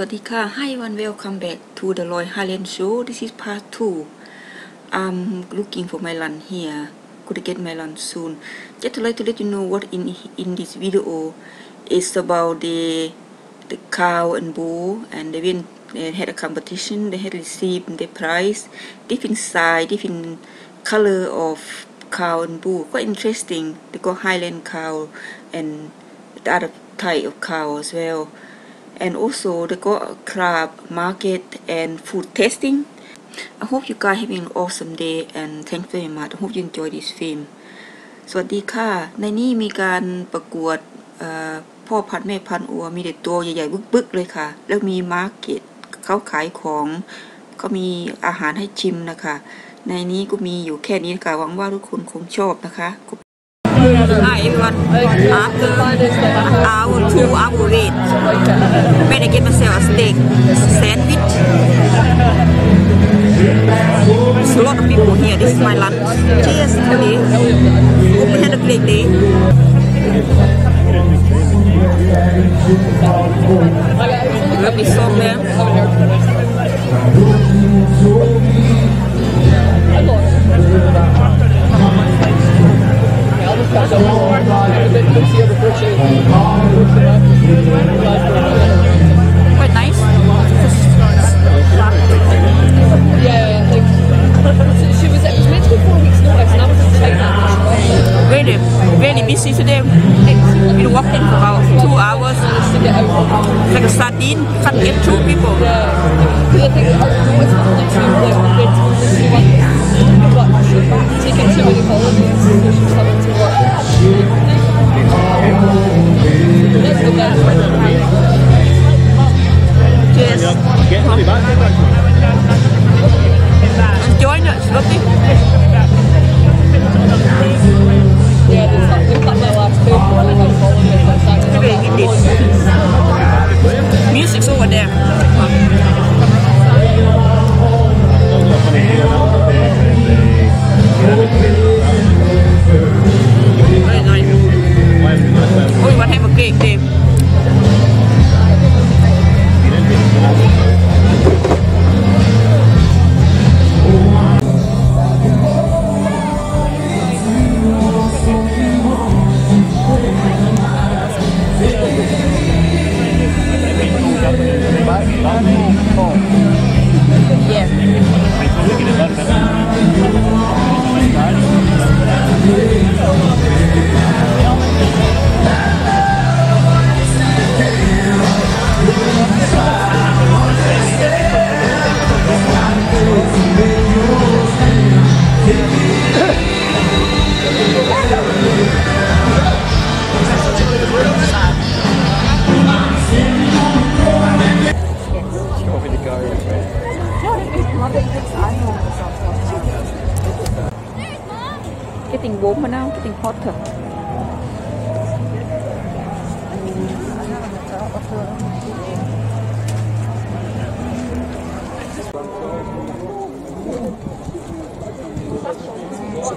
Sawadika, hi everyone, welcome back to the Royal Highland Show. This is part 2. I'm looking for my lunch here. Could get my lunch soon. Just like to let you know what in in this video is about the the cow and bull and they went they had a competition, they had received the prize, different size, different color of cow and bull. Quite interesting. They got Highland cow and the other type of cow as well. And also the got crab market and food tasting. I hope you guys having an awesome day and thanks very much. I hope you enjoy this film. สวัสดีค่ะ ในนี้มีการประกวดพ่อพันธุ์แม่พันธุ์อัว มีแต่ตัวใหญ่ๆ บึกๆ เลยค่ะ แล้วมีมาร์เก็ตเขาขายของก็มีอาหารให้ชิมนะคะ ในนี้ก็มีอยู่แค่นี้นะคะหวังว่าทุกคนคงชอบนะคะ I what after I will two I will wait. When I get myself a steak sandwich. There's a lot of people here. This is my lunch. Cheers today. Hope you had a great day. Love you so much. Có.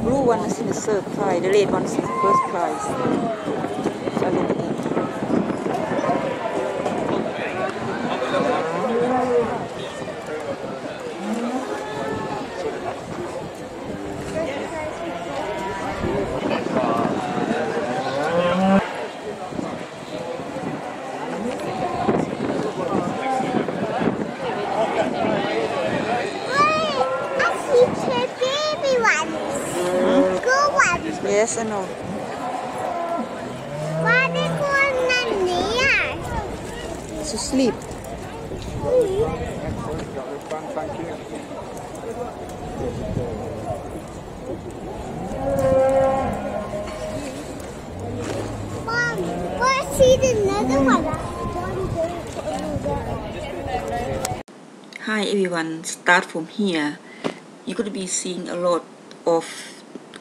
Blue one is in the third prize, the red one is the first prize. So another one. Hi everyone, start from here. You're going to be seeing a lot of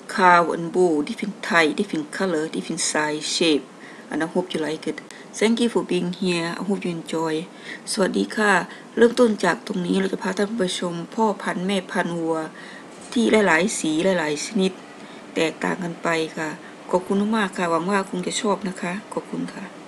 cow and bull, different type, different color, different size, shape, and I hope you like it. Thank you for being here. I hope you enjoy. สวัสดีค่ะ เริ่มต้นจากตรงนี้เราจะพาท่านไปชมพ่อพันธุ์แม่พันธุ์วัว ที่หลายๆ สีหลายๆ ชนิด แตกต่างกันไปค่ะ ขอบคุณมากค่ะ หวังว่าคงจะชอบนะคะ ขอบคุณค่ะ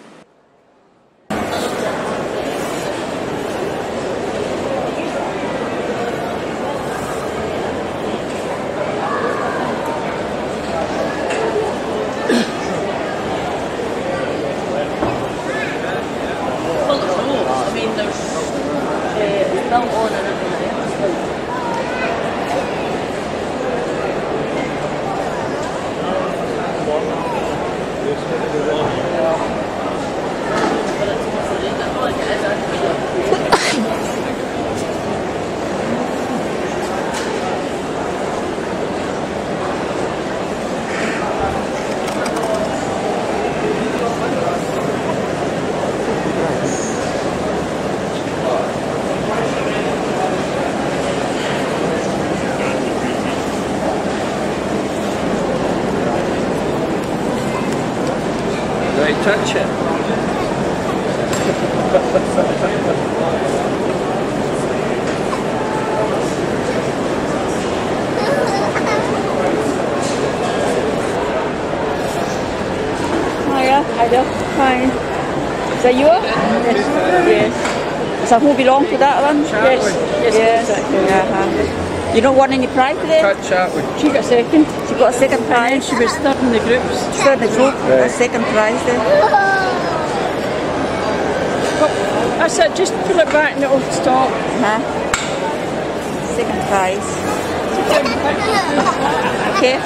touch it. Hiya. Hi. Is that you? Yes. Yes. So who belong to that one? Yes. Yes. Yes. Uh-huh. You don't want any prize there? Touch that one. She got second. She got a second And prize. she was third in the groups. Third in the group. A second prize there. I said, just pull it back and it'll stop. Huh? Second prize. Okay.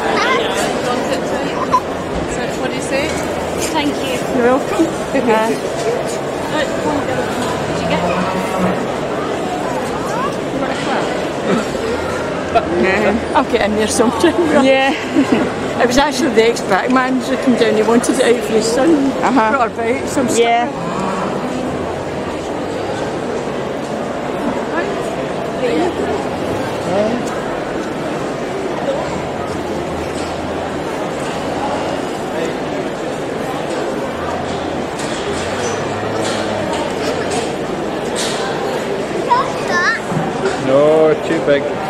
So What do you say? Thank you. You're welcome. Uh, uh, I'll get in there sometime. yeah. It was actually the ex-back manager come down, he wanted it out for his son. Uh-huh. Brought her out some stuff. Yeah. No, too big.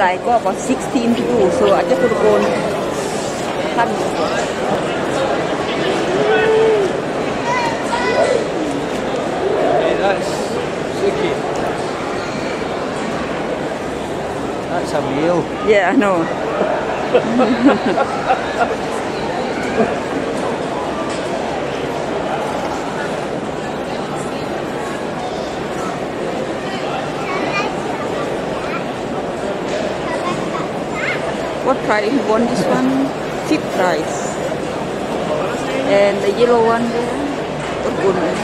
I realized got about 16 to do, so I just want to go on 100. That's. That's a meal. Yeah, I know. what price you want this one? Fifth price. And the yellow one there? What one?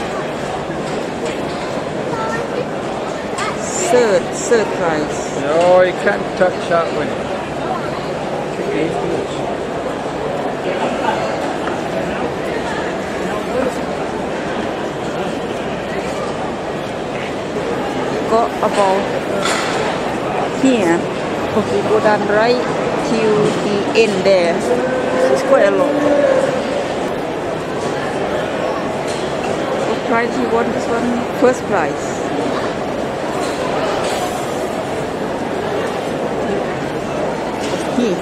Third, third price. No, you can't touch that one. Got about here. Okay, go down right end there. It's quite a lot. What price you want this one? First price. Here.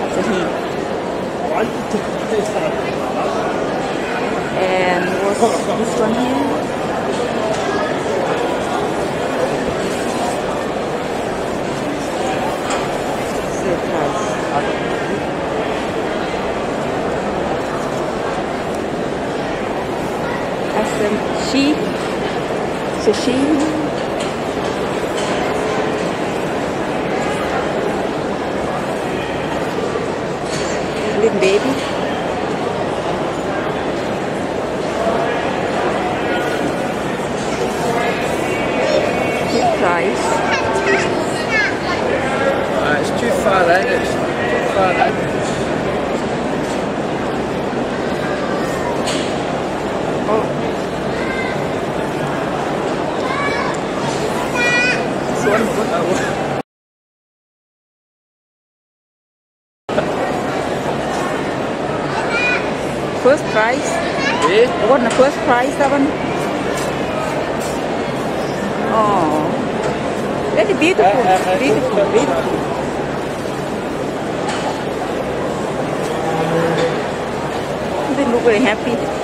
That's a here. And what's this one here? Sheep, sashimi. Little baby. first prize. Eh? I won the first prize, that one. Oh, very beautiful, beautiful, beautiful. They look very happy.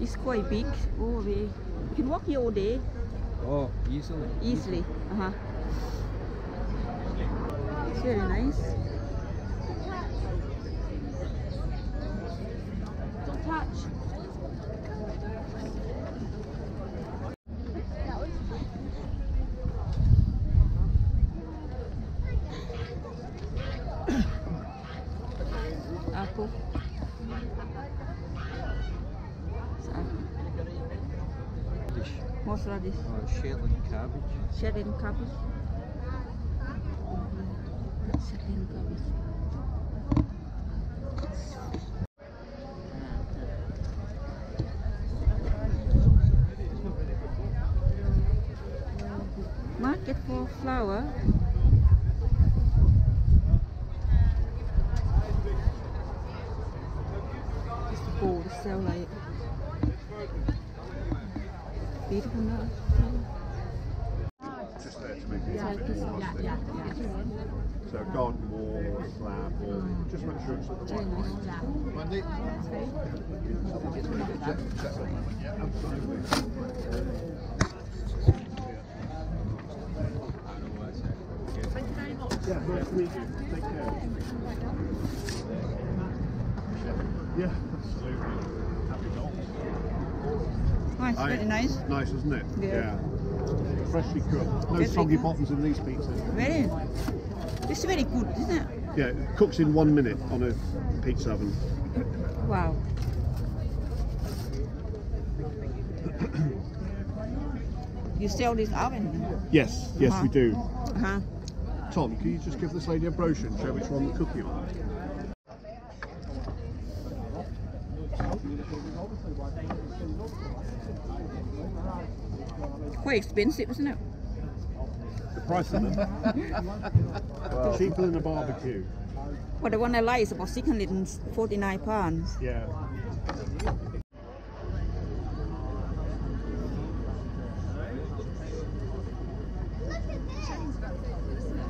It's quite big. Oh, we you can walk here all day Oh, easily. easily. Uh huh. It's very nice. Don't touch. Apple. It's apple. Dish. What's radish? Oh, Shetland Shetland cabbage. Market for flower. Just a bowl sell like beautiful now. just there to make it Yeah, easy. yeah, yeah, yeah. So garden wall, slab, or just make sure it's at the right nice. height. Wendy? Yeah. Yeah. Yeah, nice to meet you. Take care. Yeah, absolutely. Happy golf. Oh, it's very nice. Nice, isn't it? Yeah. Freshly cooked. No soggy bottoms in these pizzas. Very. It's very good, isn't it? Yeah, it cooks in one minute on a pizza oven. Wow. you sell this oven? Yes, yes, Uh-huh. we do. Uh-huh. Tom, can you just give this lady a brochure and show which one we're cooking on? Quite expensive, isn't it? The price of them? Cheaper than a barbecue. Well, the one I like is about 649 pounds. Yeah.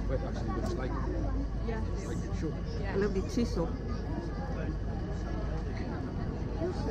Well, it actually looks like, like it should. A lovely chisel.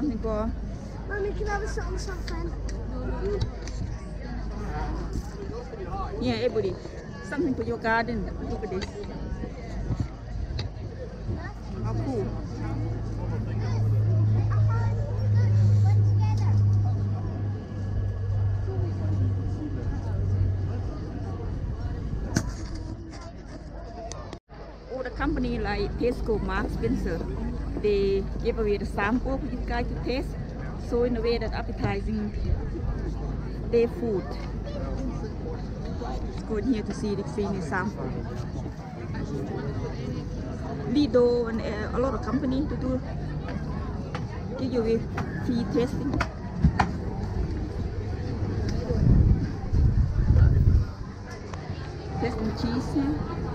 something for Mommy, can I have a on something? yeah, everybody. Something for your garden. Look at this. How cool. The company like Tesco, Mark Spencer, they give away the sample for you guys to taste. So in a way that appetizing their food. Let's go in here to see the see sample. Lidl and uh, a lot of company to do give you a free tasting. Tasting cheese here.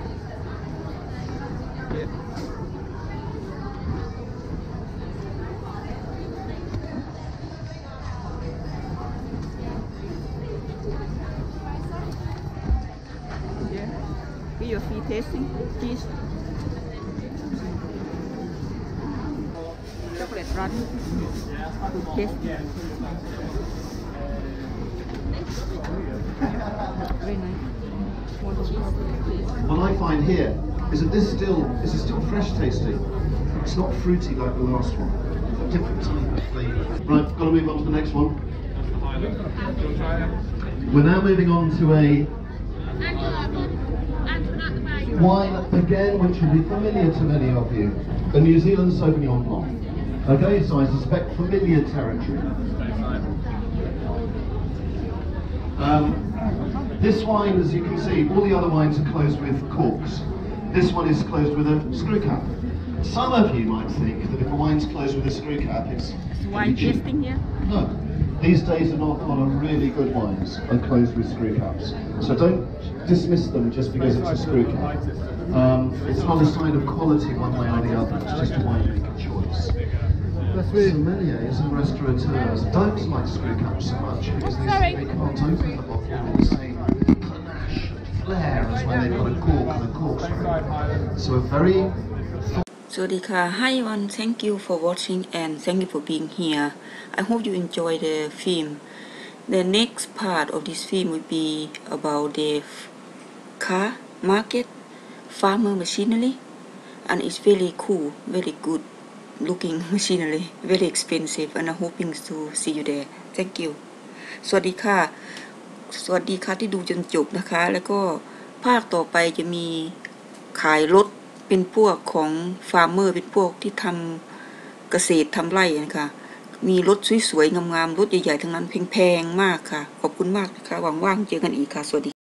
Tasting cheese. Chocolate run. Good taste. Very nice. More cheese. please. What I find here is that this still this is still fresh tasting. It's not fruity like the last one. A different type of flavour. Right, got to move on to the next one. We're now moving on to a wine again, which will be familiar to many of you, the New Zealand Sauvignon Blanc. Okay, so I suspect familiar territory. Um, this wine, as you can see, all the other wines are closed with corks. This one is closed with a screw cap. Some of you might think that if a wine's closed with a screw cap, it's Wine tasting here. No. These days an awful lot of really good wines are closed with screw caps. So don't dismiss them just because it's a screw cap. Um, it's not a sign of quality one way or the other, it's just a winemaker choice. Sommeliers and restaurateurs don't like screw caps so much because they, they can't open the bottle with the same panache and flair as when they've got a cork and a corkscrew. So a very สวัสดีค่ะ Hi everyone thank you for watching and thank you for being here I hope you enjoy the film the next part of this film will be about the car market farmer machinery and it's very cool very good looking machinery very expensive and I'm hoping to see you there thank you สวัสดีค่ะ สวัสดีค่ะที่ดูจนจบนะคะ แล้วก็ภาคต่อไปจะมีขายรถ เป็นพวกของฟาร์มเมอร์เป็นพวกที่ทำเกษตรทำไร่นะคะมีรถสวยๆงามๆรถใหญ่ๆทั้งนั้นแพงๆมากค่ะ ขอบคุณมากนะคะหวังว่างเจอกันอีกค่ะ สวัสดี